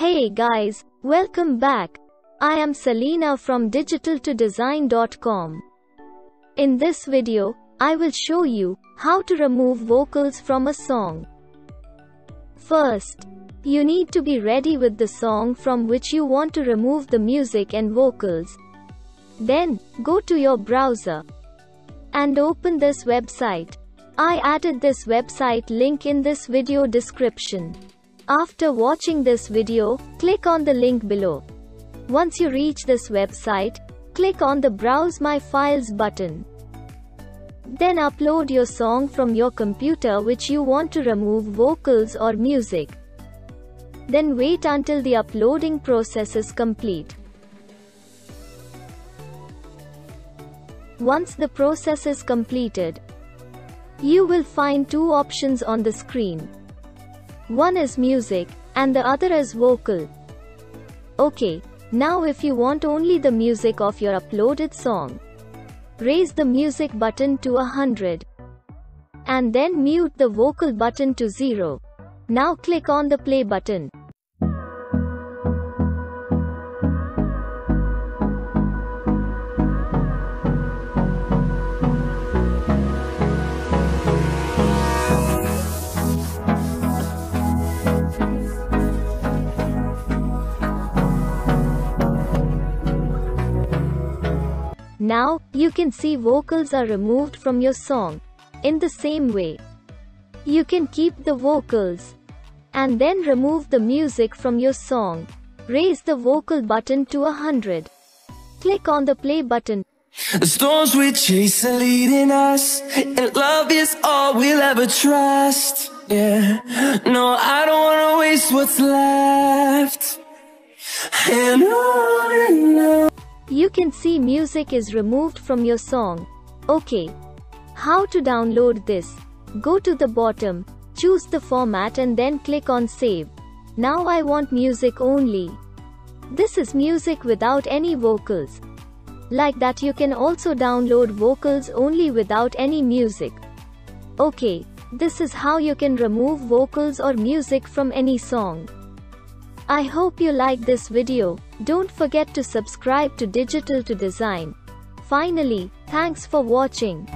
Hey guys, welcome back. I am Selena from digital2design.com. In this video, I will show you how to remove vocals from a song. First, you need to be ready with the song from which you want to remove the music and vocals. Then, go to your browser and open this website. I added this website link in this video description. After watching this video, click on the link below. Once you reach this website, click on the Browse My Files button. Then upload your song from your computer which you want to remove vocals or music. Then wait until the uploading process is complete. Once the process is completed, you will find two options on the screen. One is music, and the other is vocal. Okay, now if you want only the music of your uploaded song, raise the music button to 100. And then mute the vocal button to 0. Now click on the play button. Now, you can see vocals are removed from your song. In the same way, you can keep the vocals and then remove the music from your song. Raise the vocal button to 100. Click on the play button. The storms we chase are leading us, and love is all we'll ever trust. Yeah, no, I don't wanna waste what's left. And. You can see music is removed from your song. Okay. How to download this? Go to the bottom, choose the format and then click on save. Now I want music only. This is music without any vocals. Like that you can also download vocals only without any music. Okay, this is how you can remove vocals or music from any song. I hope you like this video. Don't forget to subscribe to Digital 2 Design. Finally, thanks for watching.